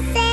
hacer.